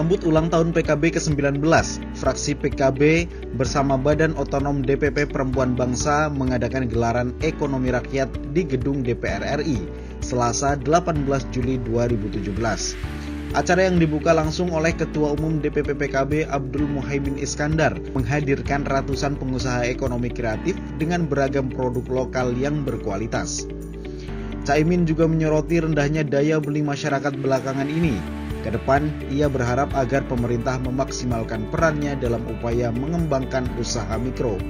Sambut ulang tahun PKB ke-19, fraksi PKB bersama Badan Otonom DPP Perempuan Bangsa mengadakan gelaran Ekonomi Rakyat di Gedung DPR RI, Selasa 18 Juli 2017. Acara yang dibuka langsung oleh Ketua Umum DPP PKB Abdul Muhaimin Iskandar menghadirkan ratusan pengusaha ekonomi kreatif dengan beragam produk lokal yang berkualitas. Caimin juga menyoroti rendahnya daya beli masyarakat belakangan ini Ke depan, ia berharap agar pemerintah memaksimalkan perannya dalam upaya mengembangkan usaha mikro.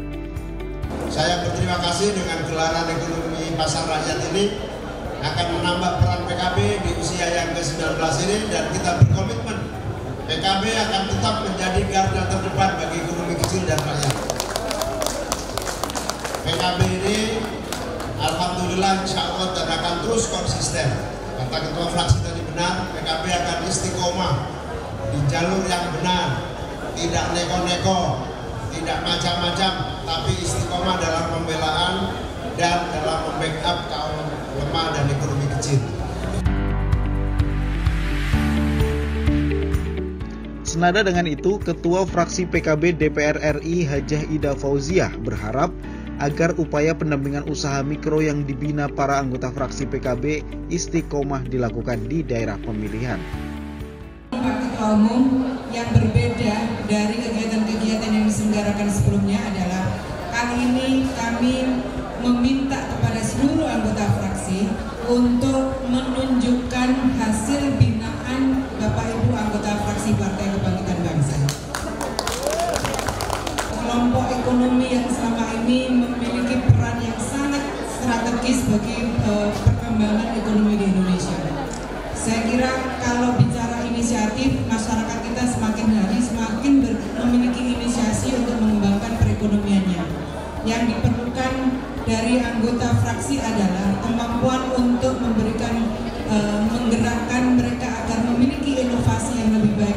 Saya berterima kasih dengan gelaran ekonomi pasar rakyat ini akan menambah peran PKB di usia yang ke-19 ini dan kita berkomitmen PKB akan tetap menjadi garda terdepan bagi ekonomi kecil dan rakyat. PKB ini Alhamdulillah insya Allah dan akan terus konsisten. Kata Ketua Fraksi PKB akan istiqomah di jalur yang benar, tidak neko-neko, tidak macam-macam, tapi istiqomah dalam pembelaan dan dalam membackup kaum lemah dan ekonomi kecil. Senada dengan itu, Ketua Fraksi PKB DPR RI Hajah Ida Fauziah berharap agar upaya pendampingan usaha mikro yang dibina para anggota fraksi PKB istiqomah dilakukan di daerah pemilihan. Ketua umum yang berbeda dari kegiatan-kegiatan yang diselenggarakan sebelumnya adalah kali ini kami meminta kepada seluruh anggota fraksi untuk menunjukkan hasil binaan Bapak Ibu anggota fraksi Partai Kebangkitan Bangsa. Kelompok ekonomi yang selama ini memiliki peran yang sangat strategis bagi uh, perkembangan ekonomi di Indonesia. Saya kira kalau bicara inisiatif, masyarakat kita semakin hari semakin ber, memiliki inisiasi untuk mengembangkan perekonomiannya. Yang diperlukan dari anggota fraksi adalah kemampuan untuk memberikan uh, menggerakkan mereka agar memiliki inovasi yang lebih baik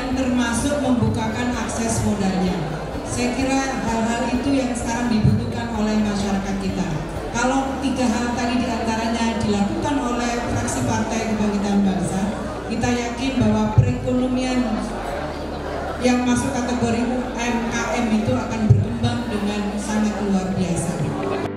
dan termasuk membukakan akses modalnya. Saya kira hal-hal itu yang sekarang dibutuhkan oleh masyarakat kita. Kalau tiga hal tadi di antaranya dilakukan oleh fraksi Partai Kebangkitan Bangsa, kita yakin bahwa perekonomian yang masuk kategori UMKM itu akan berkembang dengan sangat luar biasa.